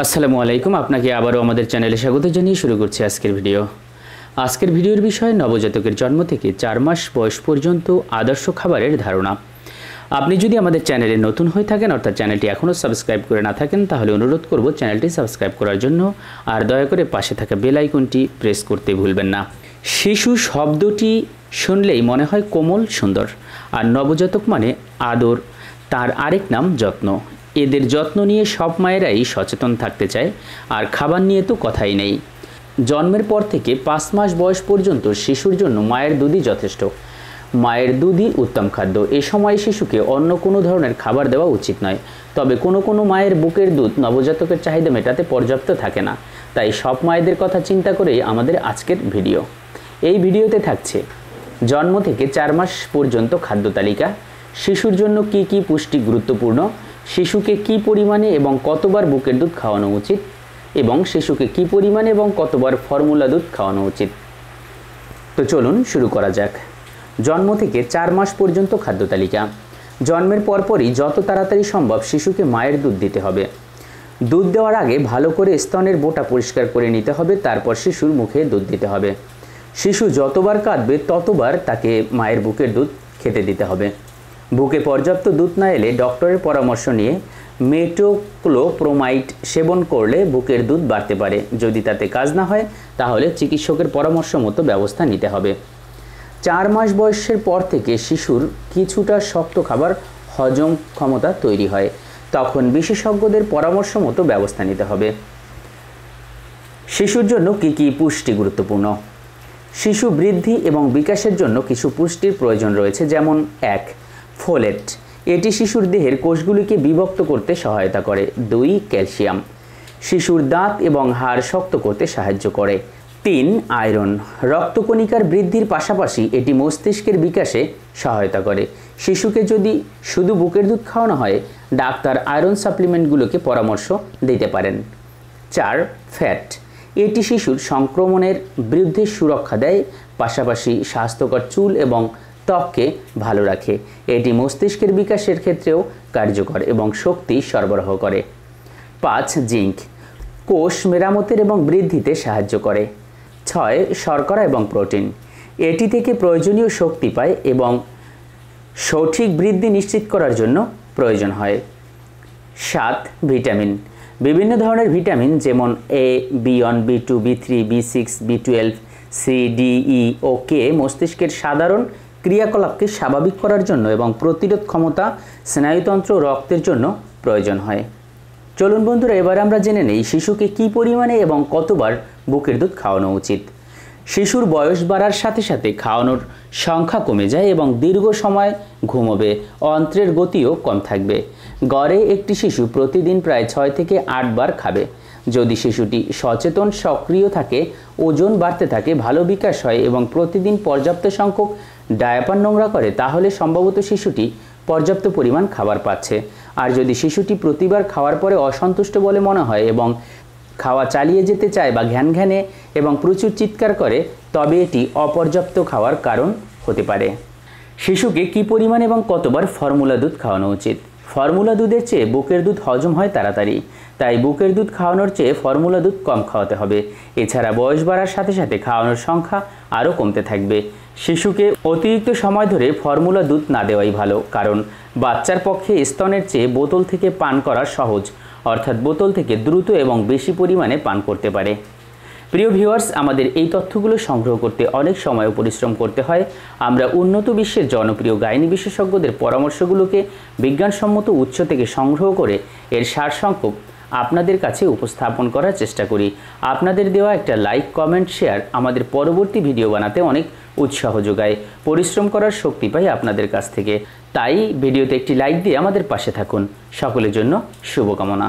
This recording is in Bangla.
আসসালামু আলাইকুম, আপনাকে আবারও আমাদের চ্যানেলে স্বাগত জানিয়ে শুরু করছি আজকের ভিডিও। আজকের ভিডিওর বিষয়, নবজাতকের জন্ম থেকে চার মাস বয়স পর্যন্ত আদর্শ খাবারের ধারণা। আপনি যদি আমাদের চ্যানেলে নতুন হয়ে থাকেন, অর্থাৎ চ্যানেলটি এখনও সাবস্ক্রাইব করে না থাকেন, তাহলে অনুরোধ করব চ্যানেলটি সাবস্ক্রাইব করার জন্য, আর দয়া করে পাশে থাকা বেল আইকনটি প্রেস করতে ভুলবেন না। শিশু শব্দটি শুনলেই মনে হয় কোমল, সুন্দর, আর নবজাতক মানে আদর, তার আরেক নাম যত্ন। এদের যত্ন নিয়ে সব মায়েরাই সচেতন থাকতে চায়, আর খাবার নিয়ে তো কথাই নেই। জন্মের পর থেকে পাঁচ মাস বয়স পর্যন্ত শিশুর জন্য মায়ের দুধই যথেষ্ট। মায়ের দুধই উত্তম খাদ্য। এ সময় শিশুকে অন্য কোনো ধরনের খাবার দেওয়া উচিত নয়। তবে কোনো কোনো মায়ের বুকের দুধ নবজাতকের চাহিদা মেটাতে পর্যাপ্ত থাকে না। তাই সব মায়েদের কথা চিন্তা করেই আমাদের আজকের ভিডিও। এই ভিডিওতে থাকছে, জন্ম থেকে চার মাস পর্যন্ত খাদ্য তালিকা। শিশুর জন্য কি কি পুষ্টি গুরুত্বপূর্ণ? শিশুকে কি পরিমাণে এবং কতবার বুকের দুধ খাওয়ানো উচিত? এবং শিশুকে কি পরিমাণে এবং কতবার ফর্মুলা দুধ খাওয়ানো উচিত? তো চলুন শুরু করা যাক। জন্ম থেকে চার মাস পর্যন্ত খাদ্য তালিকা। জন্মের পরপরই যত তাড়াতাড়ি সম্ভব শিশুকে মায়ের দুধ দিতে হবে। দুধ দেওয়ার আগে ভালো করে স্তনের বোটা পরিষ্কার করে নিতে হবে, তারপর শিশুর মুখে দুধ দিতে হবে। শিশু যতবার কাঁদবে, ততবার তাকে মায়ের বুকের দুধ খেতে দিতে হবে। বুকে পর্যাপ্ত দুধ না এলে ডক্টরের পরামর্শ নিয়ে মেটোক্লোপ্রোমাইট সেবন করলে বুকের দুধ বাড়তে পারে। যদি তাতে কাজ না হয়, তাহলে চিকিৎসকের পরামর্শ মতো ব্যবস্থা নিতে হবে। চার মাস বয়সের পর থেকে শিশুর কিছুটা শক্ত খাবার হজম ক্ষমতা তৈরি হয়। তখন বিশেষজ্ঞদের পরামর্শ মতো ব্যবস্থা নিতে হবে। শিশুর জন্য কি কি পুষ্টি গুরুত্বপূর্ণ? শিশু বৃদ্ধি এবং বিকাশের জন্য কিছু পুষ্টির প্রয়োজন রয়েছে, যেমন এক ফোলেট। এটি শিশুর দেহের কোষগুলিকে বিভক্ত করতে সহায়তা করে। দুই, ক্যালসিয়াম। শিশুর দাঁত এবং হাড় শক্ত করতে সাহায্য করে। তিন, আয়রন। রক্তকণিকার বৃদ্ধির পাশাপাশি এটি মস্তিষ্কের বিকাশে সহায়তা করে। শিশুকে যদি শুধু বুকের দুধ খাওয়ানো হয়, ডাক্তার আয়রন সাপ্লিমেন্টগুলোকে পরামর্শ দিতে পারেন। চার, ফ্যাট। এটি শিশুর সংক্রমণের বিরুদ্ধে সুরক্ষা দেয়। পাশাপাশি স্বাস্থ্যকর চুল এবং ত্বককে ভালো রাখে। এটি মস্তিষ্কের বিকাশের ক্ষেত্রেও কার্যকর এবং শক্তি সরবরাহ করে। পাঁচ, জিঙ্ক। কোষ মেরামতের এবং বৃদ্ধিতে সাহায্য করে। ছয়, শর্করা এবং প্রোটিন। এটি থেকে প্রয়োজনীয় শক্তি পায় এবং সঠিক বৃদ্ধি নিশ্চিত করার জন্য প্রয়োজন হয়। সাত, ভিটামিন। বিভিন্ন ধরনের ভিটামিন যেমন A B one B two B three B six B twelve C D E O K মস্তিষ্কের সাধারণ ক্রিয়াকলাপকে স্বাভাবিক করার জন্য এবং প্রতিরোধ ক্ষমতা, স্নায়ুতন্ত্র রক্তের জন্য প্রয়োজন হয়। চলুন বন্ধুরা, এবার আমরা জেনে নেই শিশুকে কি পরিমাণে এবং কতবার বুকের দুধ খাওয়ানো উচিত। শিশুর বয়স বাড়ার সাথে সাথে খাওয়ানোর সংখ্যা কমে যায় এবং দীর্ঘ সময় ঘুমোবে, অন্ত্রের গতিও কম থাকবে। গড়ে একটি শিশু প্রতিদিন প্রায় ছয় থেকে আটবার খাবে। যদি শিশুটি সচেতন, সক্রিয় থাকে, ওজন বাড়তে থাকে, ভালো বিকাশ হয় এবং প্রতিদিন পর্যাপ্ত সংখ্যক ডায়াপার নোংরা করে, তাহলে সম্ভবত শিশুটি পর্যাপ্ত পরিমাণ খাবার পাচ্ছে। আর যদি শিশুটি প্রতিবার খাওয়ার পরে অসন্তুষ্ট বলে মনে হয় এবং খাওয়া চালিয়ে যেতে চায় বা ঘ্যান ঘ্যানে এবং প্রচুর চিৎকার করে, তবে এটি অপর্যাপ্ত খাওয়ার কারণ হতে পারে। শিশুকে কি পরিমাণ এবং কতবার ফর্মুলা দুধ খাওয়ানো উচিত? ফর্মুলা দুধের চেয়ে বুকের দুধ হজম হয় তাড়াতাড়ি। তাই বুকের দুধ খাওয়ানোর চেয়ে ফর্মুলা দুধ কম খাওয়াতে হবে। এছাড়া বয়স বাড়ার সাথে সাথে খাওয়ানোর সংখ্যা আরও কমতে থাকবে। শিশুকে অতিরিক্ত সময় ধরে ফর্মুলা দুধ না দেওয়াই ভালো, কারণ বাচ্চার পক্ষে স্তনের চেয়ে বোতল থেকে পান করা সহজ, অর্থাৎ বোতল থেকে দ্রুত এবং বেশি পরিমাণে পান করতে পারে। প্রিয় ভিউয়ার্স, আমাদের এই তথ্যগুলো সংগ্রহ করতে অনেক সময় পরিশ্রম করতে হয়। আমরা উন্নত বিশ্বের জনপ্রিয় গাইনি বিশেষজ্ঞদের পরামর্শগুলোকে বিজ্ঞানসম্মত উৎস থেকে সংগ্রহ করে এর সারসংখ্যক আপনাদের কাছে উপস্থাপন করার চেষ্টা করি। আপনাদের দেওয়া একটা লাইক, কমেন্ট, শেয়ার আমাদের পরবর্তী ভিডিও বানাতে অনেক উৎসাহ যোগায়। পরিশ্রম করার শক্তি পাই আপনাদের কাছ থেকে। তাই ভিডিওতে একটি লাইক দিয়ে আমাদের পাশে থাকুন। সকলের জন্য শুভকামনা।